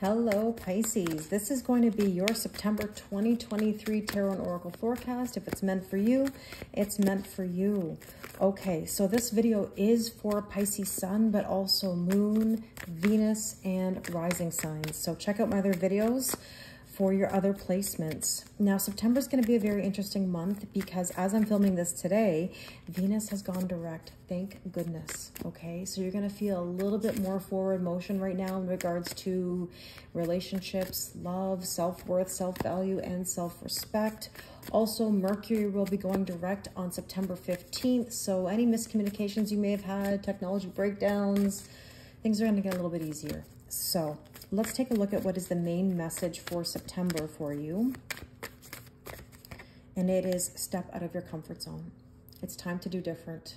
Hello, Pisces. This is going to be your September 2023 Tarot and Oracle forecast. If it's meant for you, it's meant for you. Okay, so this video is for Pisces Sun, but also Moon, Venus, and Rising signs. So check out my other videos for your other placements. Now, September is going to be a very interesting month because as I'm filming this today, Venus has gone direct. Thank goodness. Okay, so you're going to feel a little bit more forward motion right now in regards to relationships, love, self-worth, self-value, and self-respect. Also, Mercury will be going direct on September 15th. So any miscommunications you may have had, technology breakdowns, things are going to get a little bit easier. So let's take a look at what is the main message for September for you. And it is step out of your comfort zone. It's time to do different.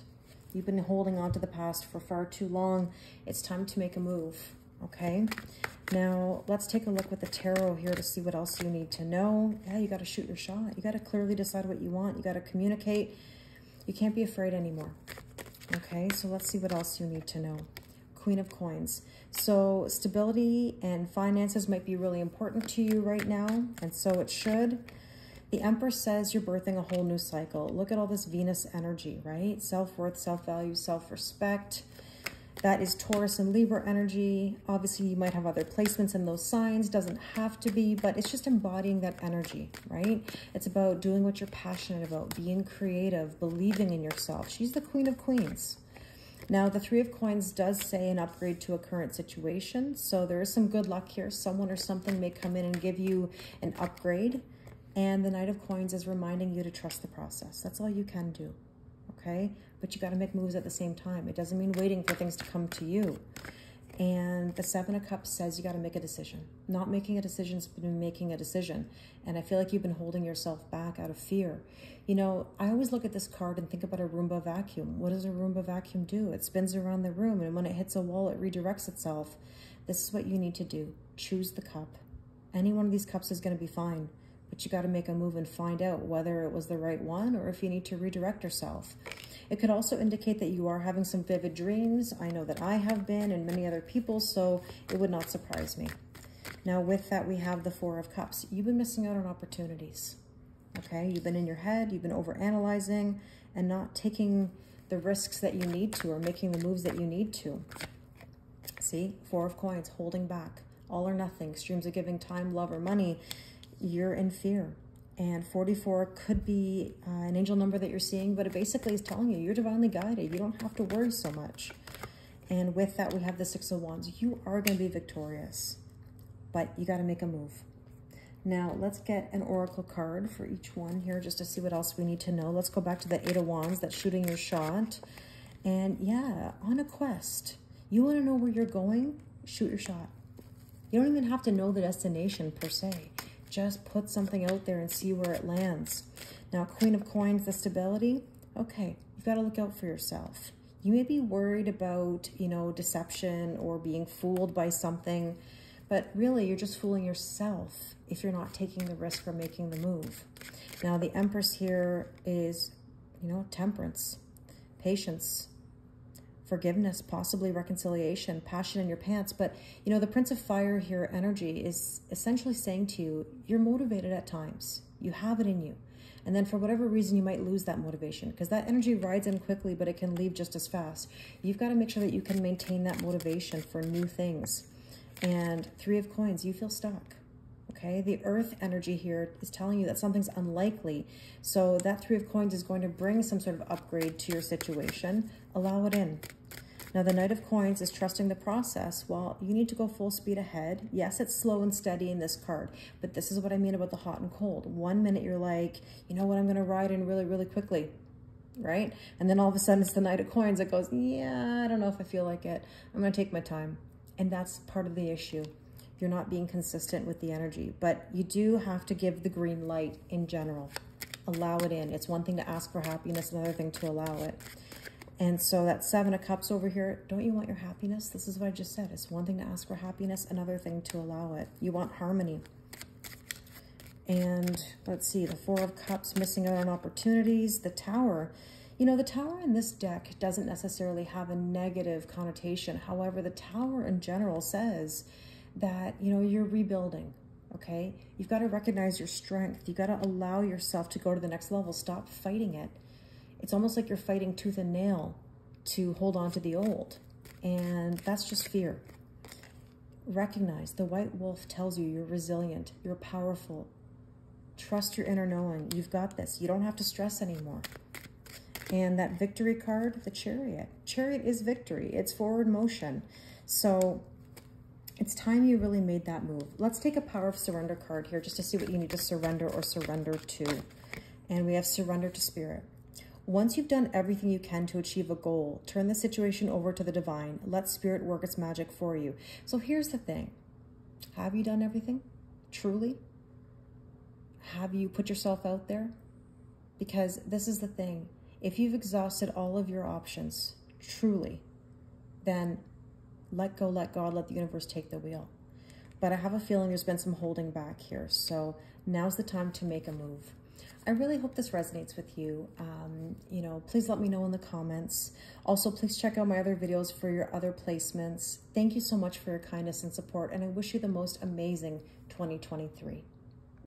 You've been holding on to the past for far too long. It's time to make a move, okay? Now, let's take a look with the tarot here to see what else you need to know. Yeah, you got to shoot your shot. You got to clearly decide what you want. You got to communicate. You can't be afraid anymore, okay? So let's see what else you need to know. Queen of Coins. So stability and finances might be really important to you right now, and so it should. The Empress says you're birthing a whole new cycle. Look at all this Venus energy, right? Self-worth, self-value, self-respect. That is Taurus and Libra energy. Obviously, you might have other placements in those signs. Doesn't have to be, but it's just embodying that energy, right? It's about doing what you're passionate about, being creative, believing in yourself. She's the Queen of Queens. Now, the Three of Coins does say an upgrade to a current situation. So there is some good luck here. Someone or something may come in and give you an upgrade. And the Knight of Coins is reminding you to trust the process. That's all you can do, okay? But you got to make moves at the same time. It doesn't mean waiting for things to come to you. And the Seven of Cups says you got to make a decision. Not making a decision is making a decision. And I feel like you've been holding yourself back out of fear. You know, I always look at this card and think about a Roomba vacuum. What does a Roomba vacuum do? It spins around the room, and when it hits a wall, it redirects itself. This is what you need to do. Choose the cup. Any one of these cups is going to be fine, but you got to make a move and find out whether it was the right one or if you need to redirect yourself. It could also indicate that you are having some vivid dreams. I know that I have been and many other people, so it would not surprise me. Now with that, we have the Four of Cups. You've been missing out on opportunities, okay? You've been in your head, you've been over-analyzing and not taking the risks that you need to or making the moves that you need to. See, Four of Coins, holding back, all or nothing, streams of giving time, love, or money. You're in fear. And 44 could be uh, an angel number that you're seeing, but it basically is telling you you're divinely guided. You don't have to worry so much. And with that, we have the Six of Wands. You are going to be victorious, but you got to make a move. Now, let's get an oracle card for each one here just to see what else we need to know. Let's go back to the Eight of Wands, that's shooting your shot. And yeah, on a quest. You want to know where you're going? Shoot your shot. You don't even have to know the destination per se. Just put something out there and see where it lands. Now, Queen of Coins, the stability. Okay, you've got to look out for yourself. You may be worried about, you know, deception or being fooled by something, but really you're just fooling yourself if you're not taking the risk or making the move. Now, the Empress here is, you know, temperance, patience, forgiveness, possibly reconciliation, passion in your pants. But, you know, the Prince of Fire here, energy, is essentially saying to you, you're motivated at times. You have it in you. And then for whatever reason, you might lose that motivation because that energy rides in quickly, but it can leave just as fast. You've got to make sure that you can maintain that motivation for new things. And Three of Coins, you feel stuck. Okay, the earth energy here is telling you that something's unlikely. So that three of coins is going to bring some sort of upgrade to your situation. Allow it in. Now, the Knight of Coins is trusting the process. Well, you need to go full speed ahead. Yes, it's slow and steady in this card, but this is what I mean about the hot and cold. One minute you're like, you know what, I'm going to ride in really, really quickly, right? And then all of a sudden it's the Knight of Coins that goes, yeah, I don't know if I feel like it. I'm going to take my time. And that's part of the issue. You're not being consistent with the energy, but you do have to give the green light in general. Allow it in. It's one thing to ask for happiness, another thing to allow it. And so that Seven of Cups over here, don't you want your happiness? This is what I just said. It's one thing to ask for happiness, another thing to allow it. You want harmony. And let's see, the Four of Cups, missing out on opportunities. The Tower, you know, the Tower in this deck doesn't necessarily have a negative connotation. However, the Tower in general says that, you know, you're rebuilding, okay? You've got to recognize your strength. You've got to allow yourself to go to the next level. Stop fighting it. It's almost like you're fighting tooth and nail to hold on to the old. And that's just fear. Recognize the white wolf tells you you're resilient, you're powerful. Trust your inner knowing. You've got this. You don't have to stress anymore. And that victory card, the chariot. Chariot is victory. It's forward motion. So it's time you really made that move. Let's take a power of surrender card here just to see what you need to surrender or surrender to. And we have surrender to spirit. Once you've done everything you can to achieve a goal, turn the situation over to the divine. Let spirit work its magic for you. So here's the thing. Have you done everything? Truly? Have you put yourself out there? Because this is the thing. If you've exhausted all of your options, truly, then let go, let God, let the universe take the wheel. But I have a feeling there's been some holding back here. So now's the time to make a move. I really hope this resonates with you. Um, you know, please let me know in the comments. Also, please check out my other videos for your other placements. Thank you so much for your kindness and support, and I wish you the most amazing 2023.